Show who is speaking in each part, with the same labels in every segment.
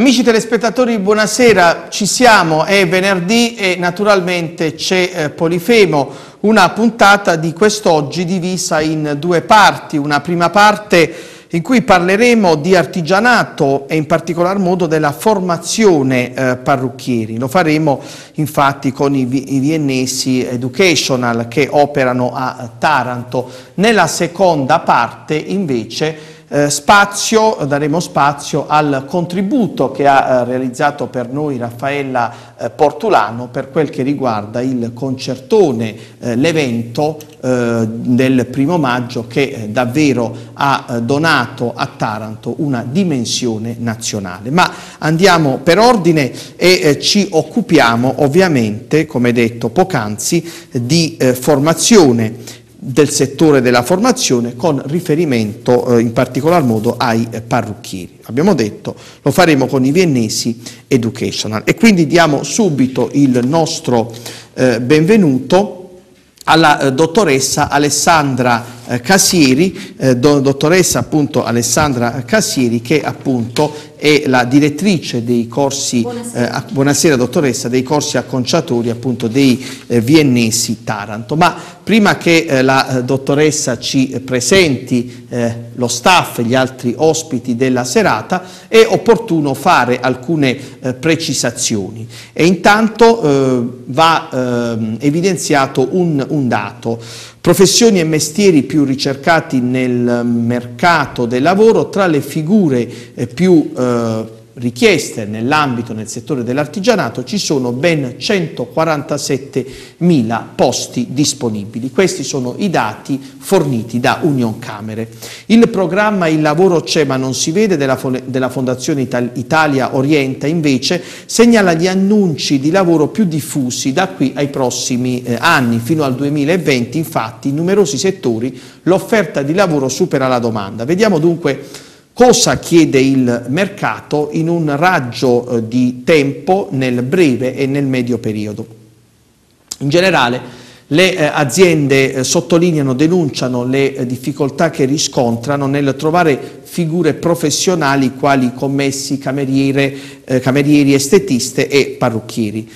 Speaker 1: Amici telespettatori, buonasera, ci siamo, è venerdì e naturalmente c'è eh, Polifemo, una puntata di quest'oggi divisa in due parti, una prima parte in cui parleremo di artigianato e in particolar modo della formazione eh, parrucchieri. Lo faremo infatti con i, i viennesi educational che operano a Taranto. Nella seconda parte invece eh, spazio, daremo spazio al contributo che ha eh, realizzato per noi Raffaella eh, Portulano per quel che riguarda il concertone, eh, l'evento eh, del primo maggio che davvero ha donato a Taranto una dimensione nazionale. Ma andiamo per ordine e ci occupiamo ovviamente, come detto poc'anzi, di formazione del settore della formazione con riferimento eh, in particolar modo ai eh, parrucchieri. Abbiamo detto lo faremo con i viennesi educational e quindi diamo subito il nostro eh, benvenuto alla eh, dottoressa Alessandra Casieri, eh, do, dottoressa appunto Alessandra Casieri che appunto è la direttrice dei corsi, buonasera, eh, buonasera dottoressa, dei corsi acconciatori appunto dei eh, viennesi Taranto. Ma prima che eh, la eh, dottoressa ci presenti lo staff, gli altri ospiti della serata, è opportuno fare alcune precisazioni e intanto va evidenziato un, un dato. Professioni e mestieri più ricercati nel mercato del lavoro, tra le figure eh, più eh, richieste nell'ambito, nel settore dell'artigianato, ci sono ben 147.000 posti disponibili. Questi sono i dati forniti da Union Camere. Il programma Il lavoro c'è ma non si vede della, Fondazione Italia Orienta invece segnala gli annunci di lavoro più diffusi da qui ai prossimi eh, anni. Fino al 2020 infatti in numerosi settori l'offerta di lavoro supera la domanda. Vediamo dunque cosa chiede il mercato in un raggio eh, di tempo nel breve e nel medio periodo. In generale le eh, aziende eh, sottolineano, denunciano le difficoltà che riscontrano nel trovare figure professionali quali commessi, camerieri, estetiste e parrucchieri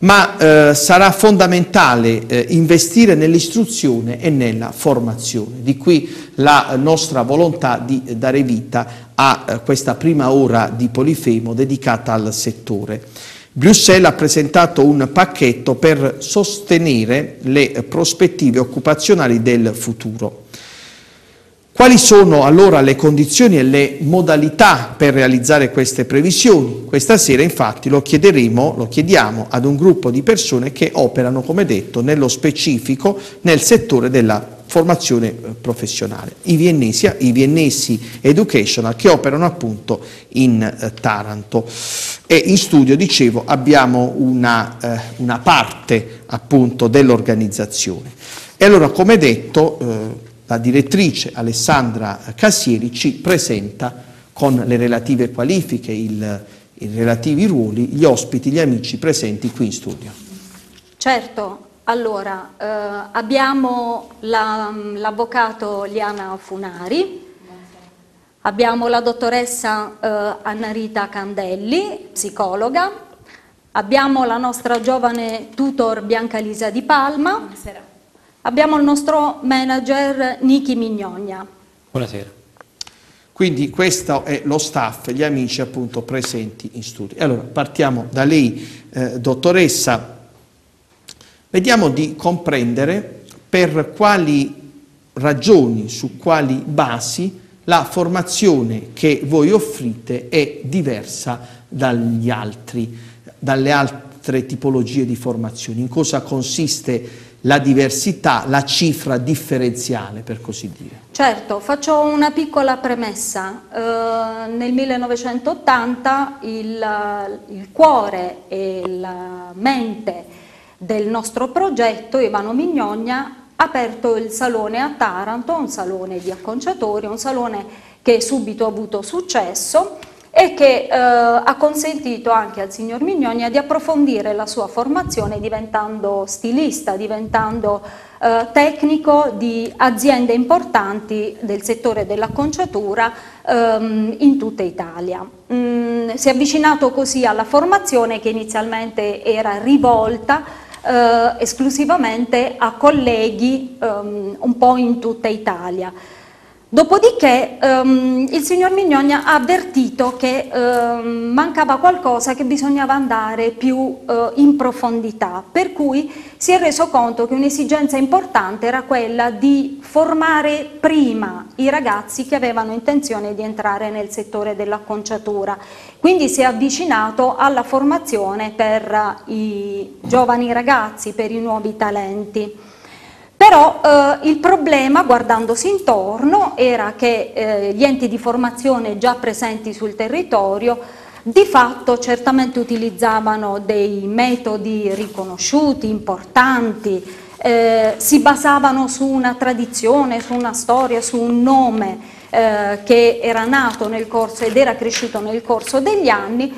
Speaker 1: ma eh, sarà fondamentale eh, investire nell'istruzione e nella formazione. Di qui la nostra volontà di dare vita a eh, questa prima ora di Polifemo dedicata al settore. Bruxelles ha presentato un pacchetto per sostenere le prospettive occupazionali del futuro. Quali sono allora le condizioni e le modalità per realizzare queste previsioni? Questa sera infatti lo chiederemo, lo chiediamo ad un gruppo di persone che operano, come detto, nello specifico nel settore della formazione eh, professionale, i viennesi, i viennesi educational che operano appunto in eh, Taranto e in studio, dicevo, abbiamo una, eh, una parte appunto dell'organizzazione. E allora, come detto, eh, la direttrice Alessandra Cassieri ci presenta con le relative qualifiche, il, i relativi ruoli, gli ospiti, gli amici presenti qui in studio.
Speaker 2: Certo, allora eh, abbiamo l'avvocato la, Liana Funari, abbiamo la dottoressa eh, Annarita Candelli, psicologa, abbiamo la nostra giovane tutor Bianca Lisa Di Palma. Buonasera Abbiamo il nostro manager Niki Mignogna.
Speaker 1: Buonasera. Quindi questo è lo staff, gli amici appunto presenti in studio. Allora partiamo da lei, eh, dottoressa. Vediamo di comprendere per quali ragioni, su quali basi la formazione che voi offrite è diversa dagli altri, dalle altre tipologie di formazione. In cosa consiste la diversità, la cifra differenziale per così dire.
Speaker 2: Certo, faccio una piccola premessa. Eh, nel 1980 il, il, cuore e la mente del nostro progetto, Ivano Mignogna, ha aperto il salone a Taranto, un salone di acconciatori, un salone che subito ha avuto successo e che eh, ha consentito anche al signor Mignonia di approfondire la sua formazione diventando stilista, diventando eh, tecnico di aziende importanti del settore dell'acconciatura ehm, in tutta Italia. Mm, si è avvicinato così alla formazione che inizialmente era rivolta eh, esclusivamente a colleghi ehm, un po' in tutta Italia. Dopodiché um, il signor Mignogna ha avvertito che uh, mancava qualcosa che bisognava andare più uh, in profondità, per cui si è reso conto che un'esigenza importante era quella di formare prima i ragazzi che avevano intenzione di entrare nel settore dell'acconciatura. Quindi si è avvicinato alla formazione per i giovani ragazzi, per i nuovi talenti. Però eh, il problema, guardandosi intorno, era che eh, gli enti di formazione già presenti sul territorio di fatto certamente utilizzavano dei metodi riconosciuti, importanti, eh, si basavano su una tradizione, su una storia, su un nome eh, che era nato nel corso ed era cresciuto nel corso degli anni,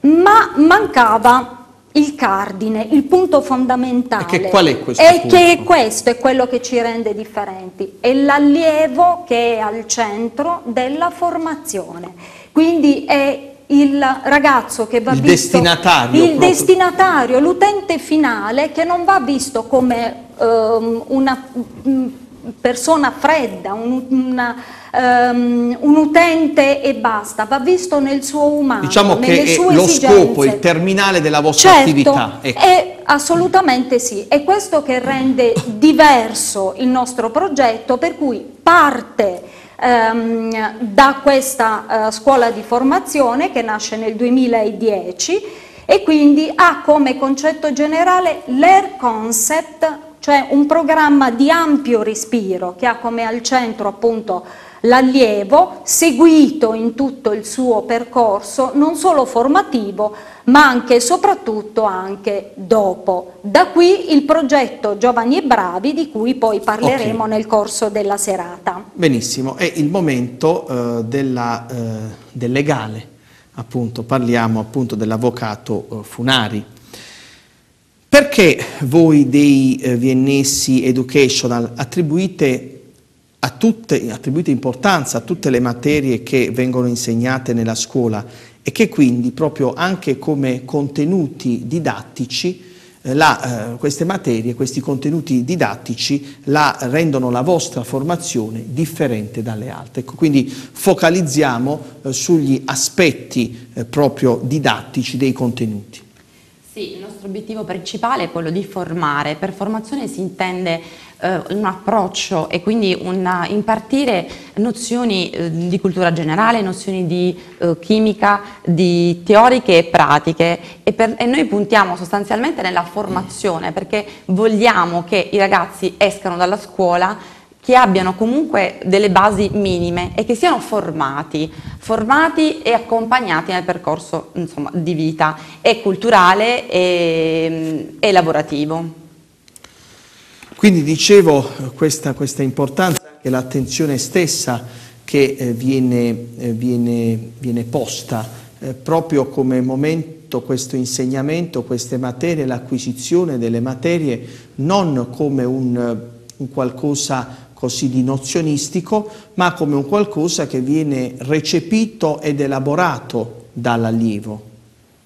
Speaker 2: ma mancava il cardine, il punto fondamentale.
Speaker 1: E che qual è questo?
Speaker 2: E punto? che questo è quello che ci rende differenti, è l'allievo che è al centro della formazione. Quindi è il ragazzo che va
Speaker 1: il
Speaker 2: visto,
Speaker 1: destinatario,
Speaker 2: il destinatario, l'utente finale che non va visto come um, una um, persona fredda, un, una um, un utente e basta, va visto nel suo umano,
Speaker 1: diciamo
Speaker 2: nelle
Speaker 1: che è lo
Speaker 2: esigenze.
Speaker 1: scopo, il terminale della vostra
Speaker 2: certo,
Speaker 1: attività.
Speaker 2: Ecco. È, assolutamente sì, è questo che rende diverso il nostro progetto, per cui parte ehm, da questa eh, scuola di formazione che nasce nel 2010 e quindi ha come concetto generale l'Air Concept, cioè un programma di ampio respiro che ha come al centro appunto l'allievo seguito in tutto il suo percorso non solo formativo ma anche e soprattutto anche dopo. Da qui il progetto Giovani e Bravi di cui poi parleremo okay. nel corso della serata.
Speaker 1: Benissimo, è il momento uh, della, uh, del legale, appunto, parliamo appunto dell'avvocato uh, Funari. Perché voi dei VNS Educational attribuite a tutte, attribuite importanza a tutte le materie che vengono insegnate nella scuola e che quindi proprio anche come contenuti didattici eh, la, eh, queste materie, questi contenuti didattici la rendono la vostra formazione differente dalle altre. Ecco, quindi focalizziamo eh, sugli aspetti eh, proprio didattici dei contenuti.
Speaker 3: Sì, il nostro obiettivo principale è quello di formare. Per formazione si intende eh, un approccio e quindi una, impartire nozioni eh, di cultura generale, nozioni di eh, chimica, di teoriche e pratiche e, per, e noi puntiamo sostanzialmente nella formazione perché vogliamo che i ragazzi escano dalla scuola che abbiano comunque delle basi minime e che siano formati, formati e accompagnati nel percorso insomma, di vita e culturale e, e lavorativo.
Speaker 1: Quindi dicevo questa, questa importanza e l'attenzione stessa che eh, viene, eh, viene, viene, posta eh, proprio come momento questo insegnamento, queste materie, l'acquisizione delle materie non come un, un qualcosa così di nozionistico, ma come un qualcosa che viene recepito ed elaborato dall'allievo.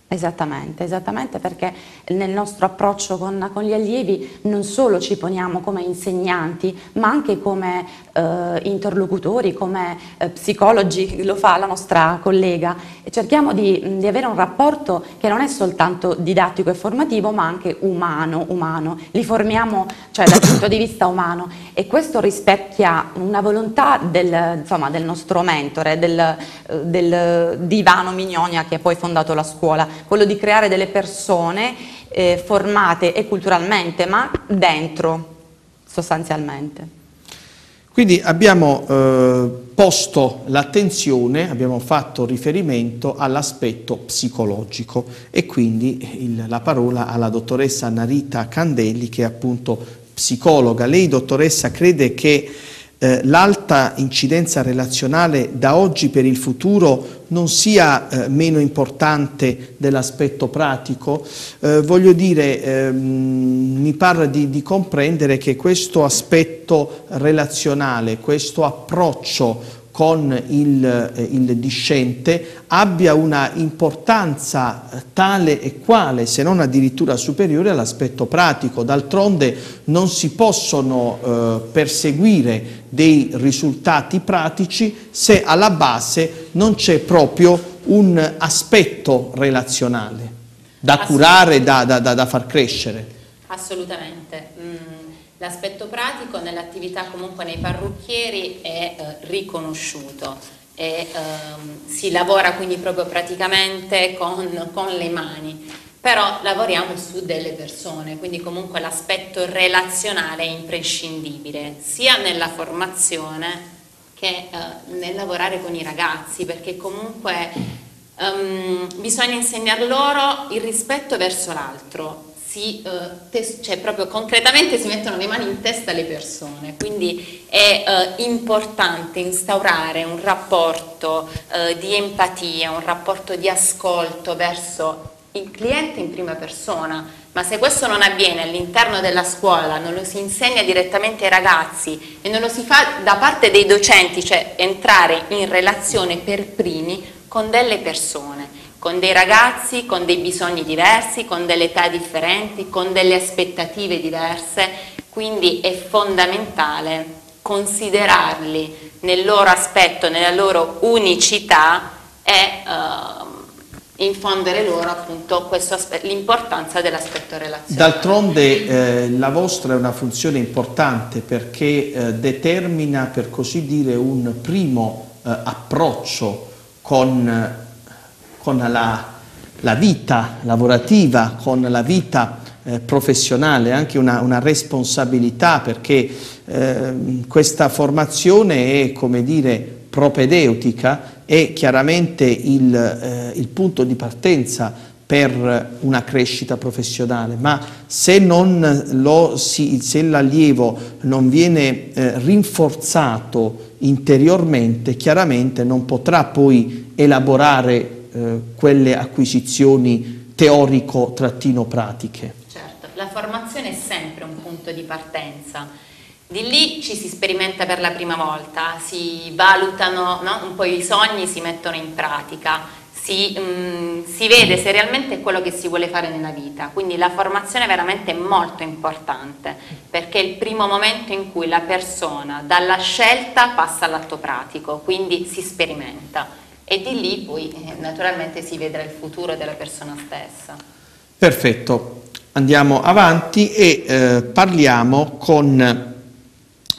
Speaker 3: Esattamente, esattamente perché nel nostro approccio con, con, gli allievi non solo ci poniamo come insegnanti ma anche come eh, interlocutori, come eh, psicologi, lo fa la nostra collega e cerchiamo di, di, avere un rapporto che non è soltanto didattico e formativo ma anche umano, umano. li formiamo cioè, dal punto di vista umano e questo rispecchia una volontà del, insomma, del nostro mentore, del, eh, del divano Mignonia che ha poi fondato la scuola quello di creare delle persone eh, formate e culturalmente, ma dentro sostanzialmente.
Speaker 1: Quindi abbiamo eh, posto l'attenzione, abbiamo fatto riferimento all'aspetto psicologico e quindi il, la parola alla dottoressa Narita Candelli che è appunto psicologa. Lei dottoressa crede che eh, l'alta incidenza relazionale da oggi per il futuro non sia eh, meno importante dell'aspetto pratico, eh, voglio dire, ehm, mi pare di, di comprendere che questo aspetto relazionale, questo approccio con il, eh, il, discente abbia una importanza eh, tale e quale, se non addirittura superiore all'aspetto pratico. D'altronde non si possono eh, perseguire dei risultati pratici se alla base non c'è proprio un aspetto relazionale da curare, da, da, da, da far crescere.
Speaker 4: Assolutamente. Mm L'aspetto pratico nell'attività comunque nei parrucchieri è eh, riconosciuto e ehm, si lavora quindi proprio praticamente con, con le mani, però lavoriamo su delle persone, quindi comunque l'aspetto relazionale è imprescindibile, sia nella formazione che eh, nel lavorare con i ragazzi, perché comunque um, bisogna insegnare loro il rispetto verso l'altro, si, eh, cioè proprio concretamente si mettono le mani in testa alle persone, quindi è eh, importante instaurare un rapporto eh, di empatia, un rapporto di ascolto verso il cliente in prima persona, ma se questo non avviene all'interno della scuola, non lo si insegna direttamente ai ragazzi e non lo si fa da parte dei docenti, cioè entrare in relazione per primi con delle persone con dei ragazzi con dei bisogni diversi, con delle età differenti, con delle aspettative diverse, quindi è fondamentale considerarli nel loro aspetto, nella loro unicità e uh, infondere loro appunto l'importanza dell'aspetto relazionale.
Speaker 1: D'altronde eh, la vostra è una funzione importante perché eh, determina per così dire un primo eh, approccio con con la, la vita lavorativa, con la vita eh, professionale, anche una, una responsabilità perché eh, questa formazione è, come dire, propedeutica, è chiaramente il, eh, il punto di partenza per una crescita professionale, ma se, se l'allievo non viene eh, rinforzato interiormente, chiaramente non potrà poi elaborare eh, quelle acquisizioni teorico-pratiche.
Speaker 4: Certo, la formazione è sempre un punto di partenza. Di lì ci si sperimenta per la prima volta, si valutano no? un po' i sogni, si mettono in pratica, si, mm, si, vede se realmente è quello che si vuole fare nella vita. Quindi la formazione è veramente molto importante perché è il primo momento in cui la persona dalla scelta passa all'atto pratico, quindi si sperimenta e di lì poi eh, naturalmente si vedrà il futuro della persona stessa.
Speaker 1: Perfetto, andiamo avanti e eh, parliamo con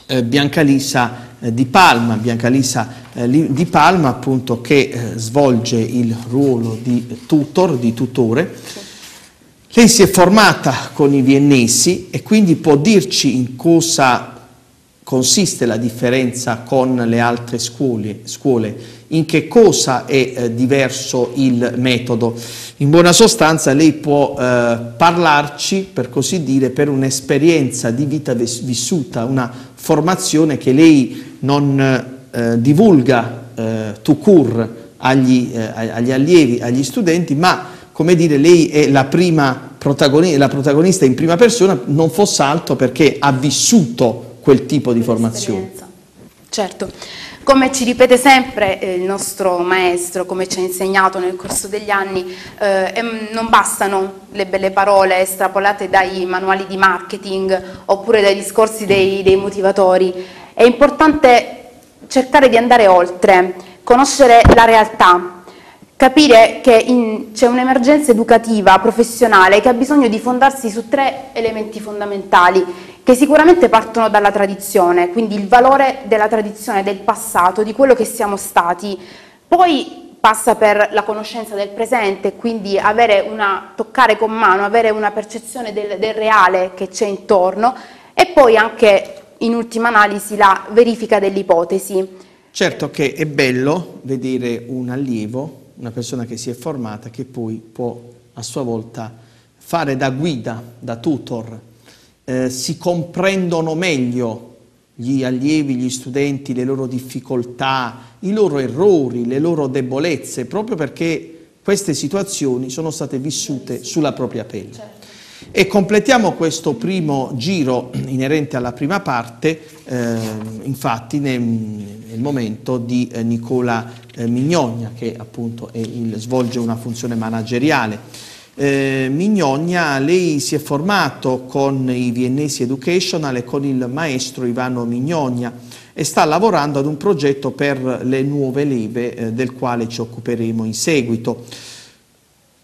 Speaker 1: eh, Biancalisa eh, Di Palma, Biancalisa eh, Di Palma appunto che svolge il ruolo di tutor, di tutore. Lei si è formata con i viennesi e quindi può dirci in cosa consiste la differenza con le altre scuole, scuole in che cosa è eh, diverso il metodo. In buona sostanza lei può eh, parlarci, per così dire, per un'esperienza di vita vissuta, una formazione che lei non eh, divulga eh, to cure agli, eh, agli allievi, agli studenti, ma come dire, lei è la prima protagonista, la protagonista in prima persona, non fosse altro perché ha vissuto quel tipo di formazione.
Speaker 5: Certo. Come ci ripete sempre eh, il nostro maestro, come ci ha insegnato nel corso degli anni, eh, non bastano le belle parole estrapolate dai manuali di marketing oppure dai discorsi dei, dei motivatori. È importante cercare di andare oltre, conoscere la realtà, capire che c'è un'emergenza educativa, professionale, che ha bisogno di fondarsi su tre elementi fondamentali che sicuramente partono dalla tradizione, quindi il valore della tradizione, del passato, di quello che siamo stati. Poi passa per la conoscenza del presente, quindi una, toccare con mano, avere una percezione del, del reale che c'è intorno e poi anche in ultima analisi la verifica dell'ipotesi.
Speaker 1: Certo che è bello vedere un allievo, una persona che si è formata, che poi può a sua volta fare da guida, da tutor, eh, si comprendono meglio gli allievi, gli studenti, le loro difficoltà, i loro errori, le loro debolezze, proprio perché queste situazioni sono state vissute sulla propria pelle. E completiamo questo primo giro inerente alla prima parte, eh, infatti nel, nel, momento di eh, Nicola eh, Mignogna, che appunto il, svolge una funzione manageriale. Eh, Mignogna, lei si è formato con i Viennesi Educational e con il maestro Ivano Mignogna e sta lavorando ad un progetto per le nuove leve eh, del quale ci occuperemo in seguito.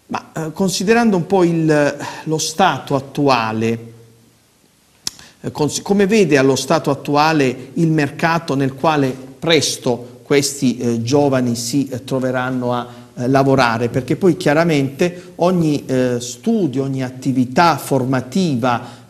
Speaker 1: Ma eh, considerando un po' il, lo stato attuale, eh, come vede allo stato attuale il mercato nel quale presto questi eh, giovani si eh, troveranno a eh, lavorare? Perché poi chiaramente ogni eh, studio, ogni attività formativa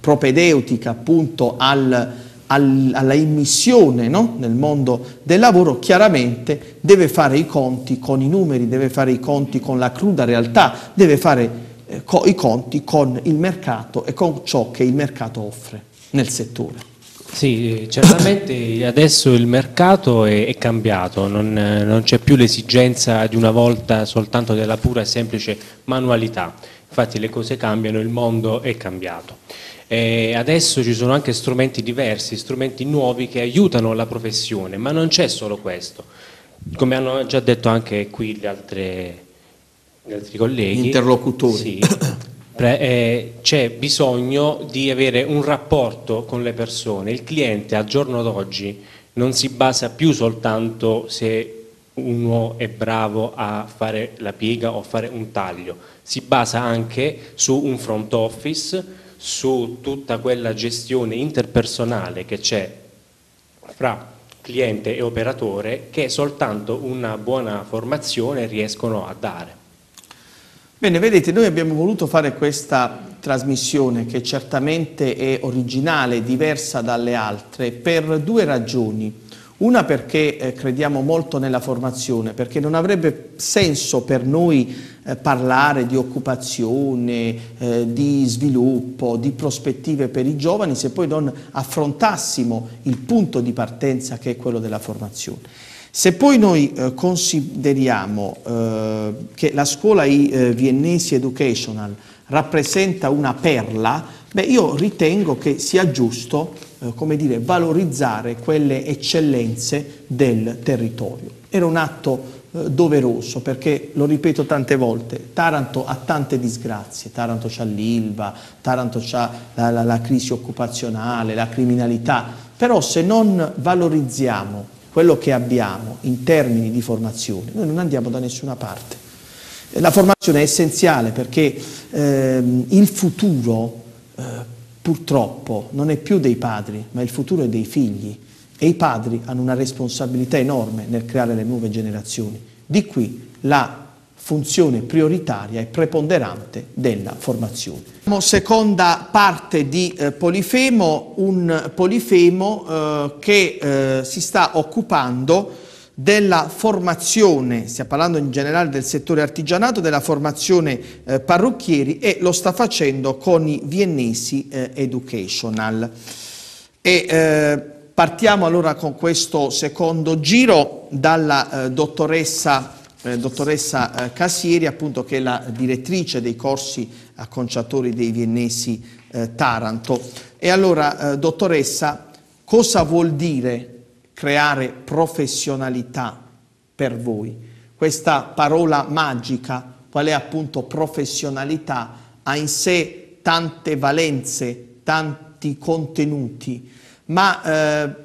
Speaker 1: propedeutica appunto al alla immissione no? nel mondo del lavoro, chiaramente deve fare i conti con i numeri, deve fare i conti con la cruda realtà, deve fare eh, i conti con il mercato e con ciò che il mercato offre nel settore.
Speaker 6: Sì, certamente adesso il mercato è, è cambiato, non, non c'è più l'esigenza di una volta soltanto della pura e semplice manualità, infatti le cose cambiano, il mondo è cambiato. E adesso ci sono anche strumenti diversi, strumenti nuovi che aiutano la professione, ma non c'è solo questo. Come hanno già detto anche qui gli, altre, gli altri colleghi,
Speaker 1: interlocutori.
Speaker 6: Sì, eh, c'è bisogno di avere un rapporto con le persone. Il cliente al giorno d'oggi non si basa più soltanto se uno è bravo a fare la piega o a fare un taglio, si basa anche su un front office, su tutta quella gestione interpersonale che c'è fra cliente e operatore che soltanto una buona formazione riescono a dare.
Speaker 1: Bene, vedete, noi abbiamo voluto fare questa trasmissione che certamente è originale, diversa dalle altre, per due ragioni. Una perché eh, crediamo molto nella formazione, perché non avrebbe senso per noi eh, parlare di occupazione, eh, di sviluppo, di prospettive per i giovani se poi non affrontassimo il punto di partenza che è quello della formazione. Se poi noi eh, consideriamo eh, che la scuola I eh, Viennesi Educational rappresenta una perla, beh, io ritengo che sia giusto eh, come dire, valorizzare quelle eccellenze del territorio. Era un atto eh, doveroso perché, lo ripeto tante volte, Taranto ha tante disgrazie, Taranto c'ha l'ILVA, Taranto c'ha la, la, la crisi occupazionale, la criminalità, però se non valorizziamo quello che abbiamo in termini di formazione, noi non andiamo da nessuna parte. La formazione è essenziale perché ehm, il futuro eh, purtroppo non è più dei padri, ma il futuro è dei figli e i padri hanno una responsabilità enorme nel creare le nuove generazioni. Di qui la funzione prioritaria e preponderante della formazione. Seconda parte di eh, Polifemo, un Polifemo eh, che eh, si sta occupando della formazione, stiamo parlando in generale del settore artigianato, della formazione eh, parrucchieri e lo sta facendo con i viennesi eh, educational. E, eh, partiamo allora con questo secondo giro dalla dottoressa, eh, dottoressa eh, Casieri, appunto che è la direttrice dei corsi acconciatori dei viennesi Taranto. E allora, dottoressa, cosa vuol dire creare professionalità per voi. Questa parola magica, qual è appunto professionalità, ha in sé tante valenze, tanti contenuti, ma eh,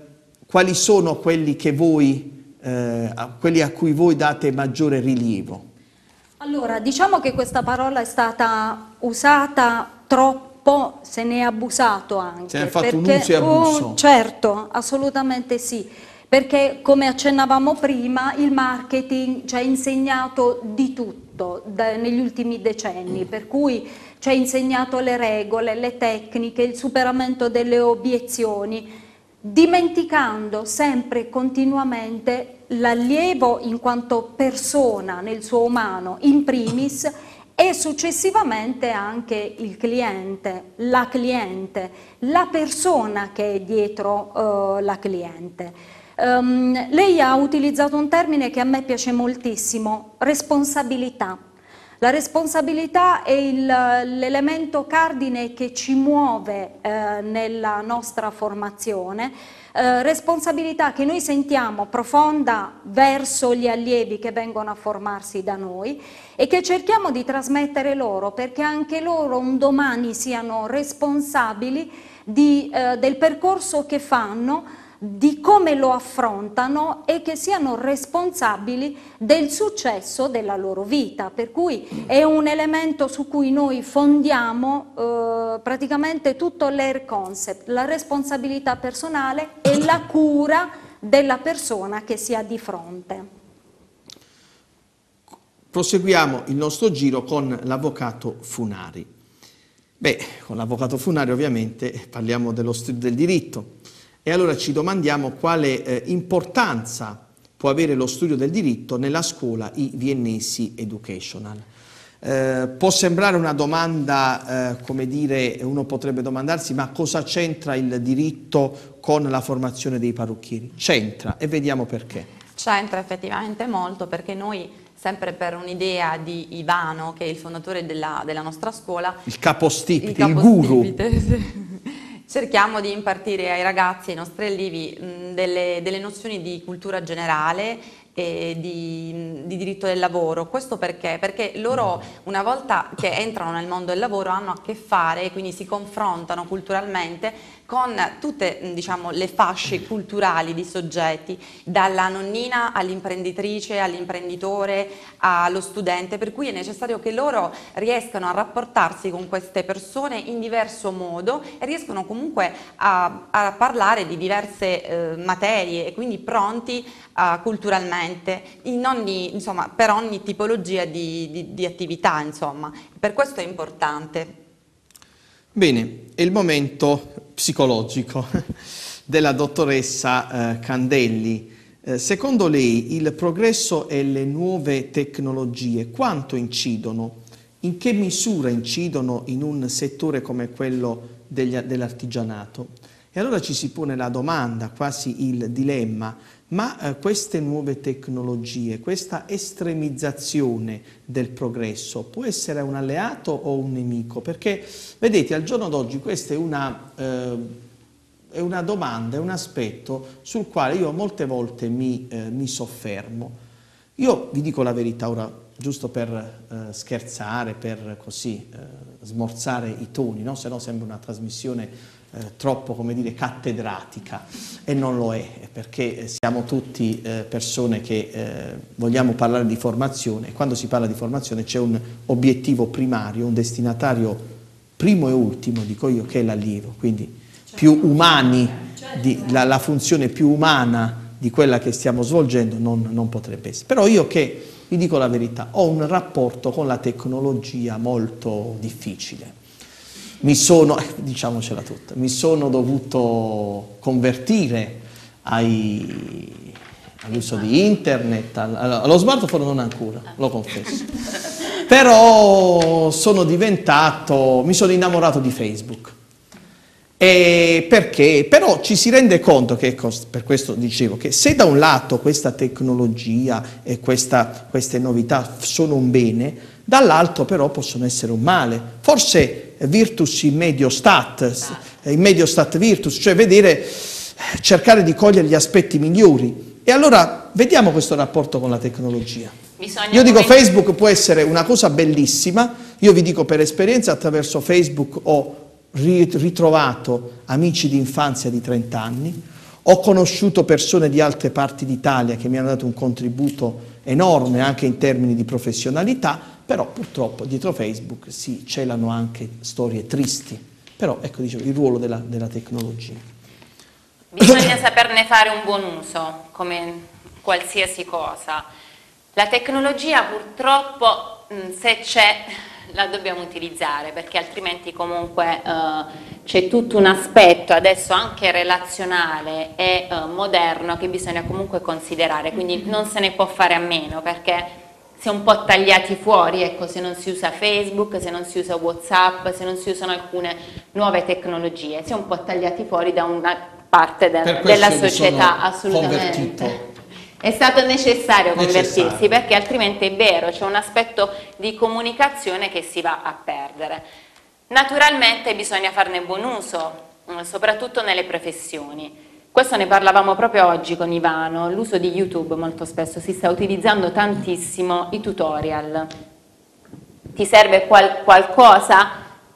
Speaker 1: quali sono quelli, che voi, eh, quelli a cui voi date maggiore rilievo?
Speaker 2: Allora, diciamo che questa parola è stata usata troppo po' se ne è abusato anche.
Speaker 1: Se ne è fatto perché, un uso e abuso.
Speaker 2: Oh, certo, assolutamente sì. Perché come accennavamo prima il marketing ci ha insegnato di tutto da, negli ultimi decenni, per cui ci ha insegnato le regole, le tecniche, il superamento delle obiezioni, dimenticando sempre e continuamente l'allievo in quanto persona nel suo umano in primis e successivamente anche il cliente, la cliente, la persona che è dietro uh, la cliente. Um, lei ha utilizzato un termine che a me piace moltissimo, responsabilità. La responsabilità è l'elemento cardine che ci muove eh, nella nostra formazione, eh, responsabilità che noi sentiamo profonda verso gli allievi che vengono a formarsi da noi e che cerchiamo di trasmettere loro perché anche loro un domani siano responsabili di, eh, del percorso che fanno di come lo affrontano e che siano responsabili del successo della loro vita, per cui è un elemento su cui noi fondiamo eh, praticamente tutto l'air concept, la responsabilità personale e la cura della persona che si ha di fronte.
Speaker 1: Proseguiamo il nostro giro con l'avvocato Funari. Beh, con l'avvocato Funari ovviamente parliamo dello studio del diritto, e allora ci domandiamo quale eh, importanza può avere lo studio del diritto nella scuola I Viennesi Educational. Eh, può sembrare una domanda, eh, come dire, uno potrebbe domandarsi, ma cosa c'entra il diritto con la formazione dei parrucchieri? C'entra e vediamo perché.
Speaker 3: C'entra effettivamente molto perché noi sempre per un'idea di Ivano, che è il fondatore della, della nostra scuola.
Speaker 1: Il capostipite, il, capostipite, il guru.
Speaker 3: Sì cerchiamo di impartire ai ragazzi, ai nostri allievi, mh, delle, delle nozioni di cultura generale di, di, diritto del lavoro. Questo perché? Perché loro una volta che entrano nel mondo del lavoro hanno a che fare, quindi si confrontano culturalmente con tutte diciamo, le fasce culturali di soggetti, dalla nonnina all'imprenditrice, all'imprenditore, allo studente, per cui è necessario che loro riescano a rapportarsi con queste persone in diverso modo e riescano comunque a, a parlare di diverse eh, materie e quindi pronti uh, culturalmente ogni, insomma, per ogni tipologia di, di, di attività. Insomma. Per questo è importante.
Speaker 1: Bene, è il momento psicologico della dottoressa eh, Candelli. Eh, secondo lei il progresso e le nuove tecnologie quanto incidono, in che misura incidono in un settore come quello dell'artigianato? E allora ci si pone la domanda, quasi il dilemma, ma eh, queste nuove tecnologie, questa estremizzazione del progresso può essere un alleato o un nemico? Perché, vedete, al giorno d'oggi questa è una, eh, è una, domanda, è un aspetto sul quale io molte volte mi, eh, mi soffermo. Io vi dico la verità ora, giusto per eh, scherzare, per così eh, smorzare i toni, no? se no sembra una trasmissione eh, troppo come dire, cattedratica. E non lo è, perché siamo tutti eh, persone che eh, vogliamo parlare di formazione. E quando si parla di formazione c'è un obiettivo primario, un destinatario primo e ultimo, dico io, che è l'allievo, quindi più umani, di, la, la, funzione più umana di quella che stiamo svolgendo non, non potrebbe essere. Però io che, vi dico la verità, ho un rapporto con la tecnologia molto difficile mi sono, eh, diciamocela tutta, mi sono dovuto convertire ai, all'uso di internet, allo smartphone non ancora, lo confesso. Però sono diventato, mi sono innamorato di Facebook. E perché? Però ci si rende conto che, per questo dicevo, che se da un lato questa tecnologia e questa, queste novità sono un bene, dall'altro però possono essere un male. Forse virtus in medio stat, in medio stat virtus, cioè vedere, cercare di cogliere gli aspetti migliori. E allora vediamo questo rapporto con la tecnologia. Bisogna io dico Facebook può essere una cosa bellissima, io vi dico per esperienza attraverso Facebook ho ritrovato amici di infanzia di 30 anni, ho conosciuto persone di altre parti d'Italia che mi hanno dato un contributo enorme anche in termini di professionalità, però purtroppo dietro Facebook si celano anche storie tristi. Però ecco dicevo, il ruolo della, della tecnologia.
Speaker 4: Bisogna saperne fare un buon uso, come qualsiasi cosa. La tecnologia purtroppo se c'è la dobbiamo utilizzare perché altrimenti comunque eh, c'è tutto un aspetto adesso anche relazionale e eh, moderno che bisogna comunque considerare, quindi non se ne può fare a meno perché si è un po' tagliati fuori, ecco, se non si usa Facebook, se non si usa Whatsapp, se non si usano alcune nuove tecnologie, si è un po' tagliati fuori da una parte de della società, assolutamente. È stato necessario convertirsi necessario. perché altrimenti è vero, c'è un aspetto di comunicazione che si va a perdere. Naturalmente bisogna farne buon uso, mm, soprattutto nelle professioni. Questo ne parlavamo proprio oggi con Ivano, l'uso di YouTube molto spesso si sta utilizzando tantissimo i tutorial. Ti serve qual qualcosa,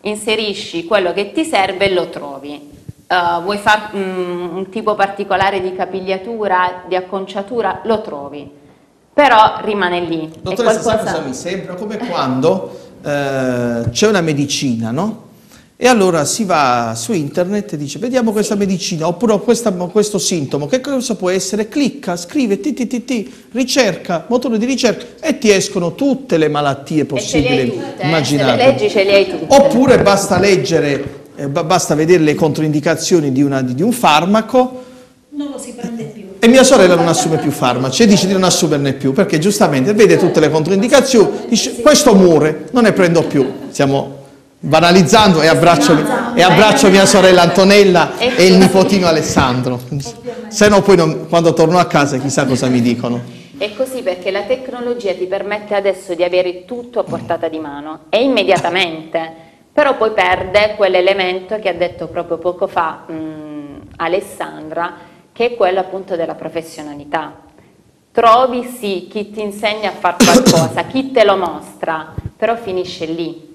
Speaker 4: inserisci quello che ti serve e lo trovi. Uh, vuoi fare um, un tipo particolare di capigliatura, di acconciatura, lo trovi, però rimane lì.
Speaker 1: Dottoressa, qualcosa... cosa mi sembra? Come quando eh, c'è una medicina, no? E allora si va su internet e dice vediamo questa medicina oppure questa, questo sintomo, che cosa può essere? Clicca, scrive, ti, ti, ti, ti, ricerca, motore di ricerca e ti escono tutte le malattie possibili,
Speaker 4: tutte, immaginate. Eh? Se le leggi ce le hai tutte.
Speaker 1: Oppure basta leggere, eh, basta vedere le controindicazioni di, una, di un farmaco.
Speaker 2: Non lo si prende più.
Speaker 1: E mia sorella non assume più farmaci e dice di non assumerne più perché giustamente vede tutte le controindicazioni, dice questo muore, non ne prendo più. Siamo banalizzando e abbraccio, e abbraccio mia sorella Antonella e il nipotino Alessandro. Se no poi non, quando torno a casa chissà cosa mi dicono.
Speaker 4: È così perché la tecnologia ti permette adesso di avere tutto a portata di mano e immediatamente, però poi perde quell'elemento che ha detto proprio poco fa mh, Alessandra, che è quello appunto della professionalità. Trovi sì chi ti insegna a fare qualcosa, chi te lo mostra, però finisce lì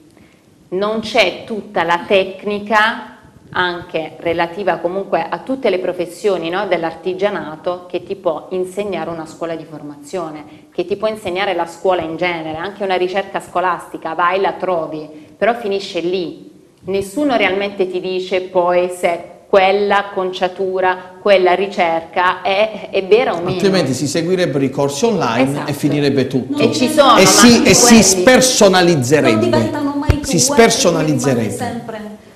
Speaker 4: non c'è tutta la tecnica anche relativa comunque a tutte le professioni no, dell'artigianato che ti può insegnare una scuola di formazione, che ti può insegnare la scuola in genere, anche una ricerca scolastica, vai la trovi, però finisce lì. Nessuno realmente ti dice poi se quella conciatura, quella ricerca è, è vera o meno.
Speaker 1: Altrimenti si seguirebbero i corsi online esatto. e finirebbe tutto.
Speaker 4: E ci sono,
Speaker 1: e si, e si spersonalizzerebbe. Si spersonalizzerebbe.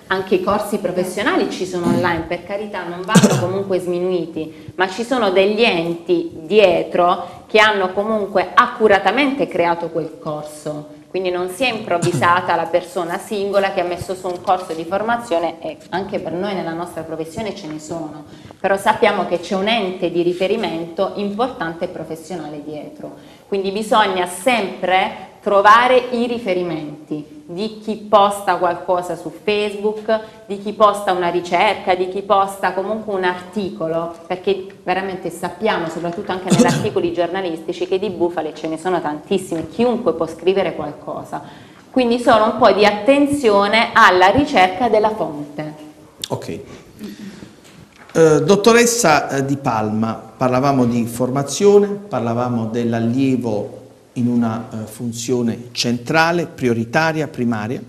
Speaker 4: Anche i corsi professionali ci sono online, per carità non vanno comunque sminuiti, ma ci sono degli enti dietro che hanno comunque accuratamente creato quel corso. Quindi non si è improvvisata la persona singola che ha messo su un corso di formazione e anche per noi nella nostra professione ce ne sono, però sappiamo che c'è un ente di riferimento importante e professionale dietro, quindi bisogna sempre trovare i riferimenti di chi posta qualcosa su Facebook, di chi posta una ricerca, di chi posta comunque un articolo, perché veramente sappiamo, soprattutto anche negli articoli giornalistici, che di bufale ce ne sono tantissime, chiunque può scrivere qualcosa. Quindi solo un po' di attenzione alla ricerca della fonte.
Speaker 1: Ok. Eh, dottoressa eh, Di Palma, parlavamo di formazione, parlavamo dell'allievo in una eh, funzione centrale, prioritaria, primaria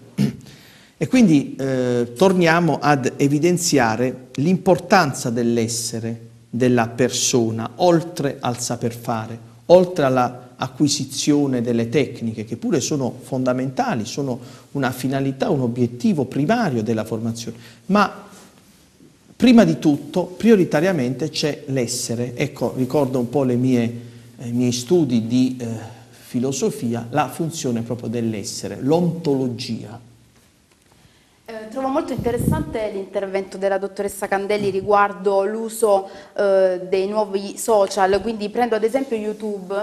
Speaker 1: e quindi eh, torniamo ad evidenziare l'importanza dell'essere della persona oltre al saper fare, oltre all'acquisizione delle tecniche che pure sono fondamentali, sono una finalità, un obiettivo primario della formazione, ma prima di tutto prioritariamente c'è l'essere. Ecco, ricordo un po' mie, eh, i miei studi di eh, filosofia la funzione proprio dell'essere, l'ontologia.
Speaker 5: Eh, trovo molto interessante l'intervento della dottoressa Candelli riguardo l'uso eh, dei nuovi social, quindi prendo ad esempio YouTube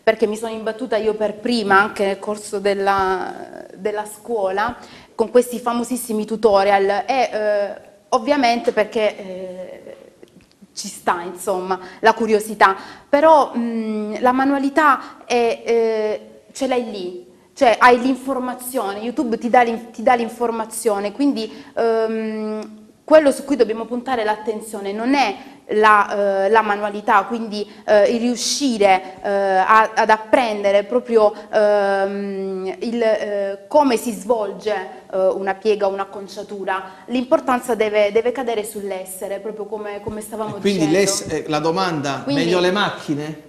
Speaker 5: perché mi sono imbattuta io per prima anche nel corso della, della scuola con questi famosissimi tutorial e eh, ovviamente perché eh, ci sta insomma la curiosità, però mh, la manualità è, eh, ce l'hai lì, cioè hai l'informazione, YouTube ti dà l'informazione, quindi ehm, quello su cui dobbiamo puntare l'attenzione non è la, eh, la manualità, quindi eh, il riuscire eh, a, ad apprendere proprio ehm, il, eh, come si svolge eh, una piega, un'acconciatura, l'importanza deve, deve, cadere sull'essere, proprio come, come stavamo
Speaker 1: quindi
Speaker 5: dicendo.
Speaker 1: Quindi eh, la domanda, quindi, meglio le macchine?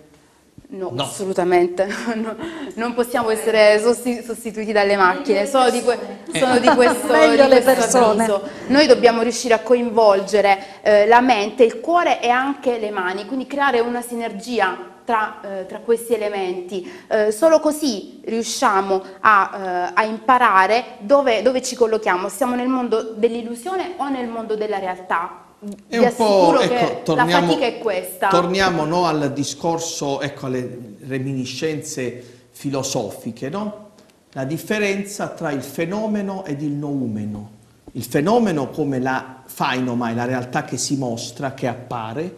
Speaker 5: No, no. assolutamente, no, non possiamo essere sostituiti dalle macchine, sono di, que sono di questo, di questo avviso. Noi dobbiamo riuscire a coinvolgere eh, la mente, il cuore e anche le mani, quindi creare una sinergia tra, eh, tra questi elementi. Eh, solo così riusciamo a, eh, a imparare dove, dove ci collochiamo, siamo nel mondo dell'illusione o nel mondo della realtà.
Speaker 1: È un po', ecco, torniamo,
Speaker 5: la fatica è questa.
Speaker 1: Torniamo no, al discorso, ecco, alle reminiscenze filosofiche, no? La differenza tra il fenomeno ed il noumeno. Il fenomeno come la fainomai, la realtà che si mostra, che appare,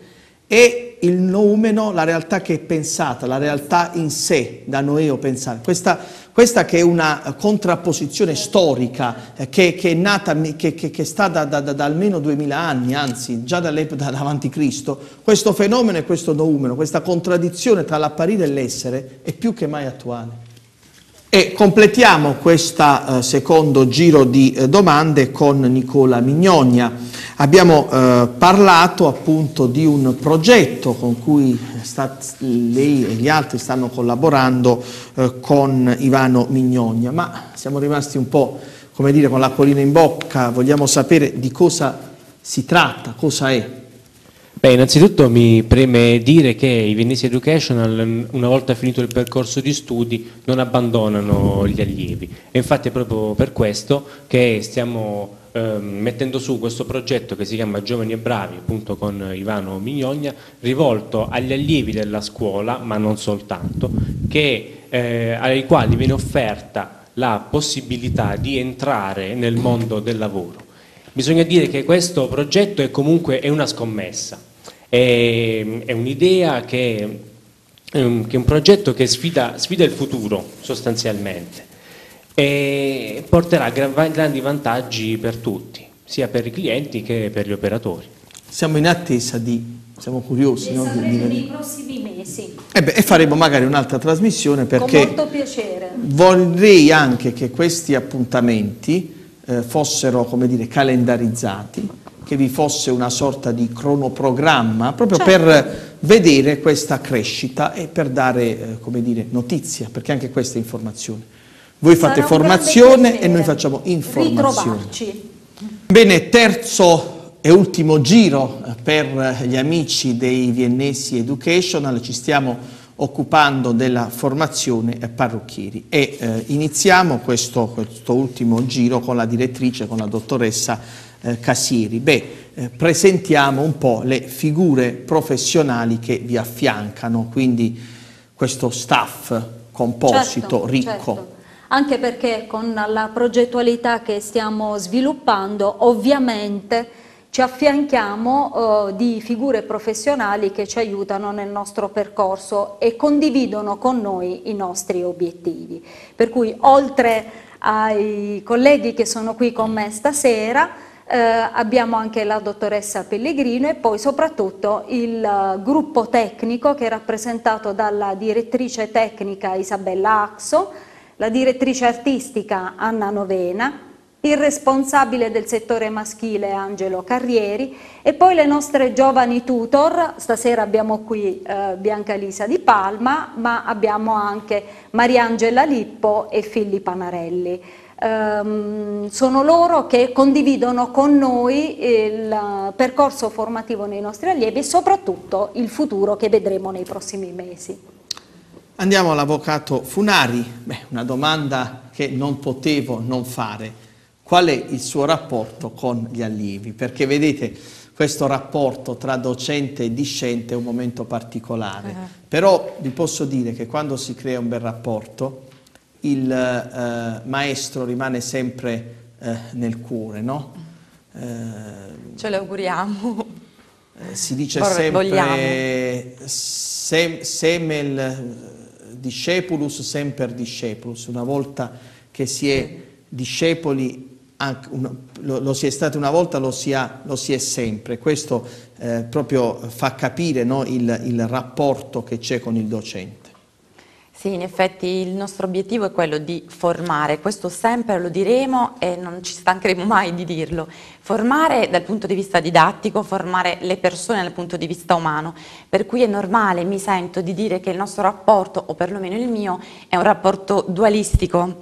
Speaker 1: e il noumeno, la realtà che è pensata, la realtà in sé, da Noeo pensare. Questa, questa che è una contrapposizione storica eh, che, che, è nata, che, che sta da, da, da, almeno duemila anni, anzi già dall'epoca davanti Cristo, questo fenomeno e questo noumeno, questa contraddizione tra l'apparire e l'essere è più che mai attuale. E completiamo questo eh, secondo giro di eh, domande con Nicola Mignogna. Abbiamo eh, parlato appunto di un progetto con cui sta, lei e gli altri stanno collaborando eh, con Ivano Mignogna, ma siamo rimasti un po' come dire con l'acquolina in bocca, vogliamo sapere di cosa si tratta, cosa è.
Speaker 6: Beh, innanzitutto mi preme dire che i Venice Educational, una volta finito il percorso di studi, non abbandonano gli allievi. E infatti è proprio per questo che stiamo eh, mettendo su questo progetto che si chiama Giovani e Bravi, appunto con Ivano Mignogna, rivolto agli allievi della scuola, ma non soltanto, che, eh, ai quali viene offerta la possibilità di entrare nel mondo del lavoro. Bisogna dire che questo progetto è comunque è una scommessa, è, è un'idea che, che, è un progetto che sfida, sfida il futuro sostanzialmente e porterà grandi vantaggi per tutti, sia per i clienti che per gli operatori.
Speaker 1: Siamo in attesa di, siamo curiosi
Speaker 2: no,
Speaker 1: di, di
Speaker 2: nei prossimi mesi.
Speaker 1: E, beh, e faremo magari un'altra trasmissione perché
Speaker 2: Con molto piacere.
Speaker 1: vorrei anche che questi appuntamenti eh, fossero, come dire, calendarizzati che vi fosse una sorta di cronoprogramma proprio certo. per vedere questa crescita e per dare, eh, come dire, notizia, perché anche questa è informazione. Voi fate formazione e noi facciamo informazione.
Speaker 2: Ritrovarci.
Speaker 1: Bene, terzo e ultimo giro eh, per gli amici dei Viennesi Educational, ci stiamo occupando della formazione parrucchieri e eh, iniziamo questo, questo ultimo giro con la direttrice, con la dottoressa eh, Casieri? Beh, eh, presentiamo un po' le figure professionali che vi affiancano, quindi questo staff composito,
Speaker 2: certo,
Speaker 1: ricco.
Speaker 2: Certo. Anche perché con la progettualità che stiamo sviluppando, ovviamente ci affianchiamo eh, di figure professionali che ci aiutano nel nostro percorso e condividono con noi i nostri obiettivi. Per cui oltre ai colleghi che sono qui con me stasera, eh, abbiamo anche la dottoressa Pellegrino e poi soprattutto il uh, gruppo tecnico che è rappresentato dalla direttrice tecnica Isabella Axo, la direttrice artistica Anna Novena, il responsabile del settore maschile Angelo Carrieri e poi le nostre giovani tutor, stasera abbiamo qui eh, Bianca Lisa Di Palma, ma abbiamo anche Mariangela Lippo e Filippa Panarelli ehm, sono loro che condividono con noi il percorso formativo nei nostri allievi e soprattutto il futuro che vedremo nei prossimi mesi.
Speaker 1: Andiamo all'avvocato Funari, Beh, una domanda che non potevo non fare. Qual è il suo rapporto con gli allievi? Perché vedete, questo rapporto tra docente e discente è un momento particolare, uh -huh. però vi posso dire che quando si crea un bel rapporto il eh, maestro rimane sempre eh, nel cuore, no?
Speaker 3: Eh, Ce l'auguriamo.
Speaker 1: Eh, si dice sempre sem, semel discepulus semper discepulus, una volta che si è discepoli lo, lo, si è stato una volta, lo si, ha, lo si è sempre. Questo eh, proprio fa capire no, il, il rapporto che c'è con il docente.
Speaker 3: Sì, in effetti il nostro obiettivo è quello di formare, questo sempre lo diremo e non ci stancheremo mai di dirlo, formare dal punto di vista didattico, formare le persone dal punto di vista umano, per cui è normale, mi sento di dire che il nostro rapporto, o perlomeno il mio, è un rapporto dualistico.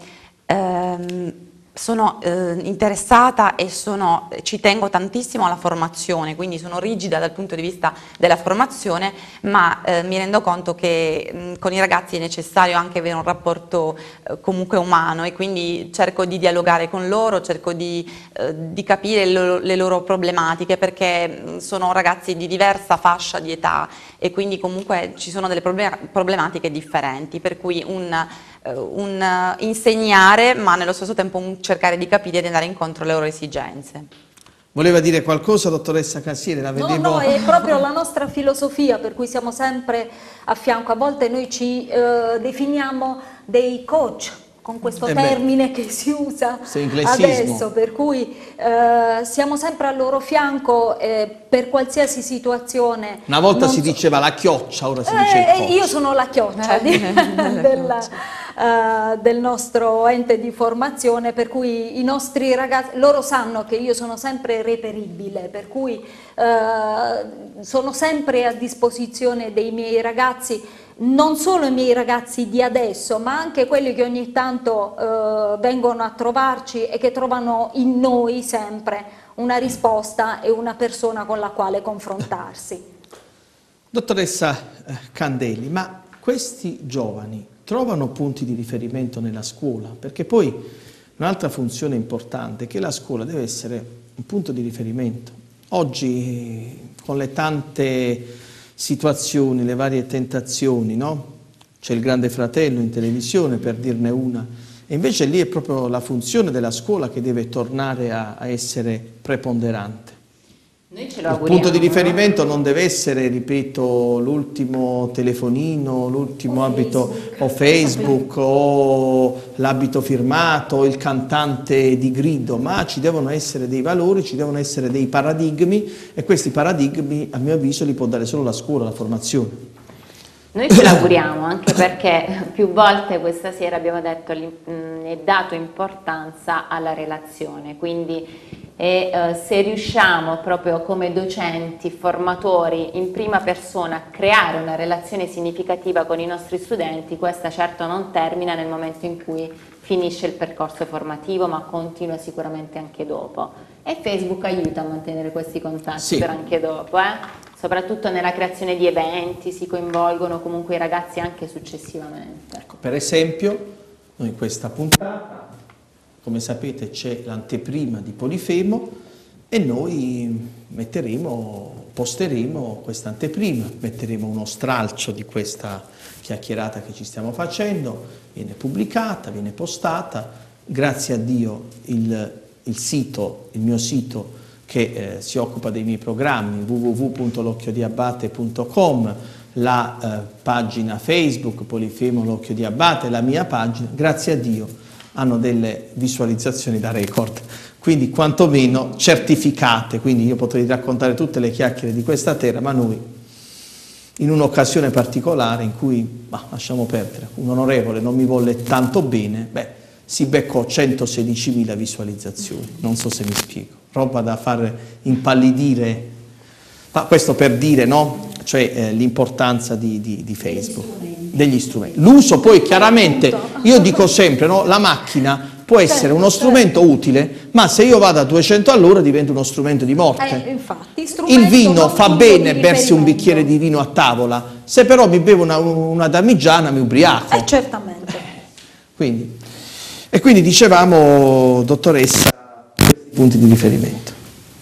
Speaker 3: Ehm, sono eh, interessata e sono, ci tengo tantissimo alla formazione, quindi sono rigida dal punto di vista della formazione, ma eh, mi rendo conto che mh, con i ragazzi è necessario anche avere un rapporto eh, comunque umano e quindi cerco di dialogare con loro, cerco di, eh, di capire le, le loro problematiche perché mh, sono ragazzi di diversa fascia di età e quindi comunque ci sono delle problematiche differenti, per cui un un eh, insegnare ma nello stesso tempo un cercare di capire e di andare incontro alle loro esigenze.
Speaker 1: Voleva dire qualcosa, dottoressa Cassiere? La vedevo...
Speaker 2: No, no, è proprio la nostra filosofia per cui siamo sempre a fianco. A volte noi ci eh, definiamo dei coach, con questo eh termine che si usa adesso, per cui eh, siamo sempre al loro fianco eh, per qualsiasi situazione.
Speaker 1: Una volta si so... diceva la chioccia, ora si dice il
Speaker 2: eh, coach. Io sono la chioccia di, della, uh, del nostro ente di formazione, per cui i nostri ragazzi, loro sanno che io sono sempre reperibile, per cui uh, sono sempre a disposizione dei miei ragazzi, non solo i miei ragazzi di adesso, ma anche quelli che ogni tanto uh, vengono a trovarci e che trovano in noi sempre una risposta e una persona con la quale confrontarsi.
Speaker 1: Dottoressa Candeli, ma questi giovani trovano punti di riferimento nella scuola, perché poi un'altra funzione importante è che la scuola deve essere un punto di riferimento. Oggi con le tante situazioni, le varie tentazioni, no? c'è il grande fratello in televisione per dirne una, e invece lì è proprio la funzione della scuola che deve tornare a, a essere preponderante. Il punto di riferimento non deve essere, ripeto, l'ultimo telefonino, l'ultimo abito o Facebook o l'abito firmato, il cantante di grido, ma ci devono essere dei valori, ci devono essere dei paradigmi e questi paradigmi a mio avviso li può dare solo la scuola, la formazione.
Speaker 4: Noi ce l'auguriamo anche perché più volte questa sera abbiamo detto è dato importanza alla relazione, quindi e eh, se riusciamo proprio come docenti, formatori in prima persona a creare una relazione significativa con i nostri studenti, questa certo non termina nel momento in cui finisce il percorso formativo ma continua sicuramente anche dopo e Facebook aiuta a mantenere questi contatti sì. per anche dopo, eh? Soprattutto nella creazione di eventi, si coinvolgono comunque i ragazzi anche successivamente.
Speaker 1: Ecco, per esempio, noi in questa puntata come sapete c'è l'anteprima di Polifemo e noi metteremo, posteremo questa anteprima, metteremo uno stralcio di questa chiacchierata che ci stiamo facendo, viene pubblicata, viene postata, grazie a Dio il, il sito, il mio sito che eh, si occupa dei miei programmi www.locchiodiabate.com la eh, pagina Facebook Polifemo L'Occhio di Abate, la mia pagina, grazie a Dio hanno delle visualizzazioni da record, quindi quantomeno certificate, quindi io potrei raccontare tutte le chiacchiere di questa terra, ma noi in un'occasione particolare in cui, bah, lasciamo perdere, un onorevole non mi volle tanto bene, beh, si beccò 116.000 visualizzazioni, non so se mi spiego, roba da far impallidire, ma questo per dire, no? Cioè eh, l'importanza di, di, di Facebook degli strumenti. L'uso poi chiaramente, io dico sempre, no, la macchina può certo, essere uno certo. strumento utile, ma se io vado a 200 all'ora diventa uno strumento di morte.
Speaker 2: Eh, infatti,
Speaker 1: Il vino fa bene bersi un bicchiere di vino a tavola, se però mi bevo una, una damigiana mi ubriaco.
Speaker 2: Eh, certamente.
Speaker 1: Quindi, e quindi dicevamo, dottoressa, punti di riferimento.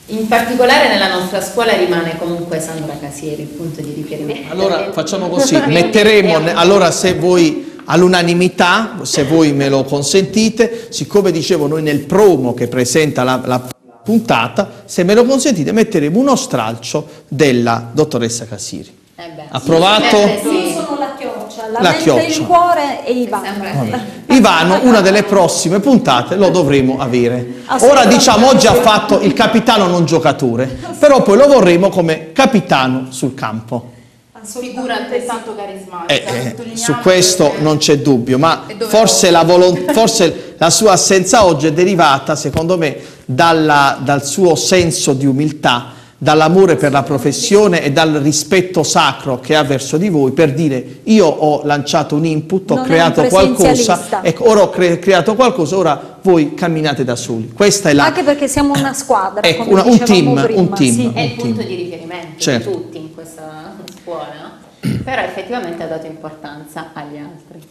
Speaker 4: In particolare nella nostra scuola rimane comunque Sandra Casieri il punto di riferimento.
Speaker 1: Allora facciamo così, metteremo, allora se voi all'unanimità, se voi me lo consentite, siccome dicevo noi nel promo che presenta la, la puntata, se me lo consentite metteremo uno stralcio della dottoressa Casieri. Eh Approvato?
Speaker 2: Sì, sono la chioccia, la, la chioccia. il cuore e Ivano.
Speaker 1: Ivano, una delle prossime puntate lo dovremo avere. Ora diciamo oggi ha fatto il capitano non giocatore, però poi lo vorremo come capitano sul campo.
Speaker 5: Figura altrettanto carismatica.
Speaker 1: Eh, eh, su questo non c'è dubbio, ma forse la, forse la, sua assenza oggi è derivata, secondo me, dalla, dal suo senso di umiltà dall'amore per la professione e dal rispetto sacro che ha verso di voi per dire io ho lanciato un input, ho
Speaker 2: Non è
Speaker 1: creato
Speaker 2: un
Speaker 1: qualcosa, ecco, ora ho cre- creato qualcosa, ora voi camminate da soli. Questa è la...
Speaker 2: Anche perché siamo una squadra,
Speaker 1: Ecco,
Speaker 2: come
Speaker 1: una- un
Speaker 2: dicevamo
Speaker 1: team,
Speaker 2: prima,
Speaker 1: un team.
Speaker 2: sì.
Speaker 4: È il
Speaker 1: Un
Speaker 4: punto
Speaker 1: team.
Speaker 4: di riferimento
Speaker 1: Certo.
Speaker 4: di tutti in questa scuola, però effettivamente ha dato importanza agli altri.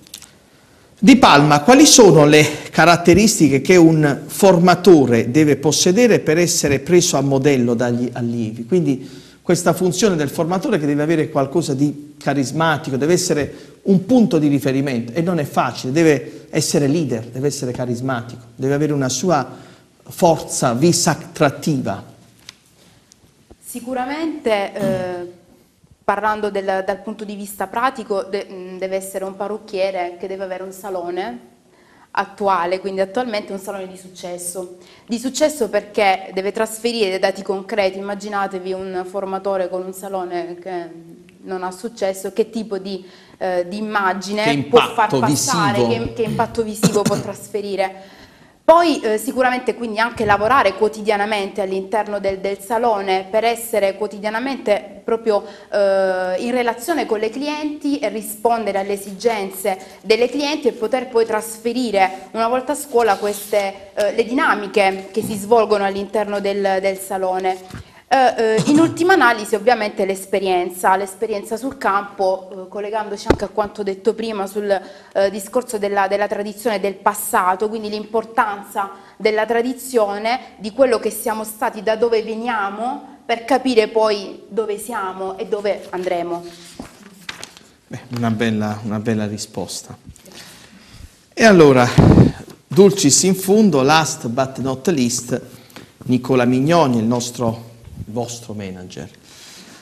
Speaker 1: Di Palma, quali sono le caratteristiche che un formatore deve possedere per essere preso a modello dagli allievi? Quindi questa funzione del formatore che deve avere qualcosa di carismatico, deve essere un punto di riferimento e non è facile, deve essere leader, deve essere carismatico, deve avere una sua forza vis attrattiva.
Speaker 5: Sicuramente, eh, parlando del- dal punto di vista pratico, de- deve essere un parrucchiere che deve avere un salone attuale, quindi attualmente un salone di successo. Di successo perché deve trasferire dei dati concreti, immaginatevi un formatore con un salone che non ha successo, che tipo di, eh, di immagine può far passare, che, che impatto visivo può trasferire. Poi eh, sicuramente quindi anche lavorare quotidianamente all'interno del, del salone per essere quotidianamente proprio eh, in relazione con le clienti e rispondere alle esigenze delle clienti e poter poi trasferire una volta a scuola queste, eh, le dinamiche che si svolgono all'interno del, del salone. Eh, eh, in ultima analisi ovviamente l'esperienza, l'esperienza sul campo, eh, collegandoci anche a quanto detto prima sul eh, discorso della, della tradizione del passato, quindi l'importanza della tradizione, di quello che siamo stati, da dove veniamo, per capire poi dove siamo e dove andremo.
Speaker 1: Beh, una bella, una bella risposta. E allora, dulcis in fundo, last but not least, Nicola Mignoni, il nostro, vostro manager.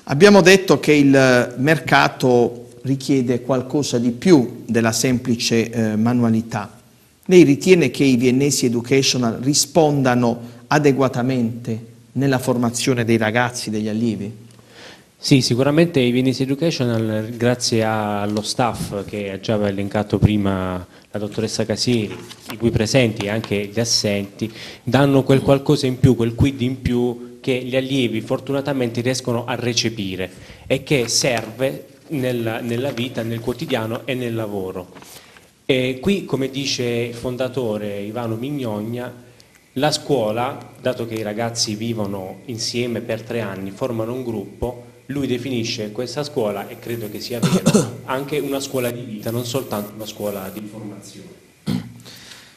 Speaker 1: Abbiamo detto che il mercato richiede qualcosa di più della semplice eh, manualità. Lei ritiene che i viennesi educational rispondano adeguatamente nella formazione dei ragazzi, degli allievi?
Speaker 6: Sì, sicuramente i Venice Educational, grazie allo staff che già aveva elencato prima la dottoressa Casieri, i cui presenti e anche gli assenti, danno quel qualcosa in più, quel quid in più che gli allievi fortunatamente riescono a recepire e che serve nella, nella vita, nel quotidiano e nel lavoro. E qui, come dice il fondatore Ivano Mignogna, la scuola, dato che i ragazzi vivono insieme per tre anni, formano un gruppo, lui definisce questa scuola, e credo che sia vero, anche una scuola di vita, non soltanto una scuola di formazione.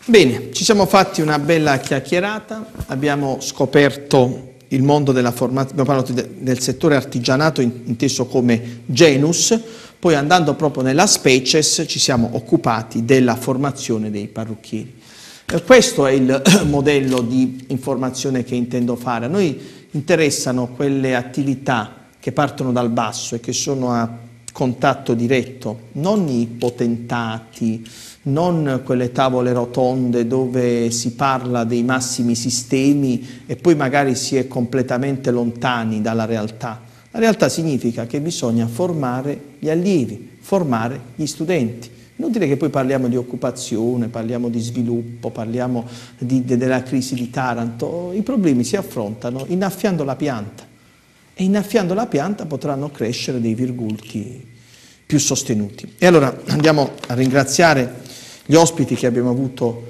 Speaker 1: Bene, ci siamo fatti una bella chiacchierata, abbiamo scoperto il mondo della formazione, abbiamo parlato de- del settore artigianato in- inteso come genus, poi andando proprio nella species ci siamo occupati della formazione dei parrucchieri. Questo è il modello di informazione che intendo fare. A noi interessano quelle attività che partono dal basso e che sono a contatto diretto, non i potentati, non quelle tavole rotonde dove si parla dei massimi sistemi e poi magari si è completamente lontani dalla realtà. La realtà significa che bisogna formare gli allievi, formare gli studenti. Inutile che poi parliamo di occupazione, parliamo di sviluppo, parliamo di- de- della crisi di Taranto, i problemi si affrontano innaffiando la pianta e innaffiando la pianta potranno crescere dei virgulti più sostenuti. E allora andiamo a ringraziare gli ospiti che abbiamo avuto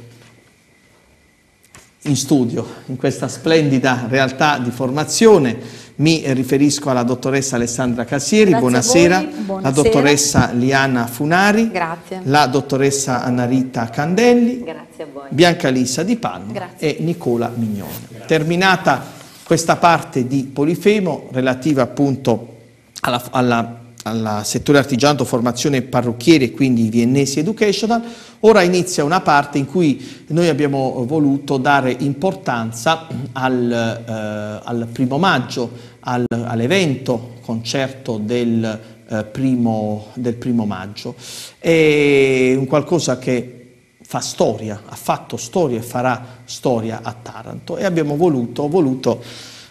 Speaker 1: in studio in questa splendida realtà di formazione. Mi riferisco alla dottoressa Alessandra Casieri,
Speaker 2: Grazie
Speaker 1: buonasera,
Speaker 2: voi,
Speaker 1: la
Speaker 2: buonasera.
Speaker 1: dottoressa Liana Funari,
Speaker 3: Grazie.
Speaker 1: la dottoressa Annarita Candelli,
Speaker 4: Grazie.
Speaker 1: Bianca Lissa Di Palma
Speaker 5: Grazie.
Speaker 1: e Nicola Mignone. Terminata questa parte di Polifemo relativa appunto alla, alla- al settore artigianato, formazione parrucchieri e quindi viennesi educational, ora inizia una parte in cui noi abbiamo voluto dare importanza al, eh, al primo maggio, al- all'evento concerto del, eh, primo, del primo maggio. È un qualcosa che fa storia, ha fatto storia e farà storia a Taranto e abbiamo voluto, voluto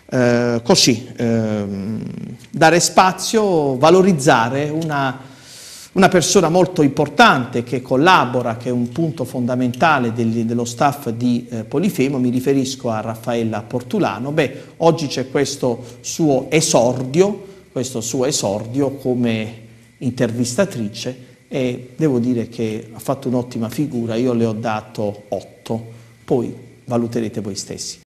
Speaker 1: eh, così ehm, dare spazio, valorizzare una, una persona molto importante che collabora, che è un punto fondamentale del, dello staff di eh, Polifemo, mi riferisco a Raffaella Portulano. Beh, oggi c'è questo suo esordio, questo suo esordio come intervistatrice e devo dire che ha fatto un'ottima figura, io le ho dato 8, poi valuterete voi stessi.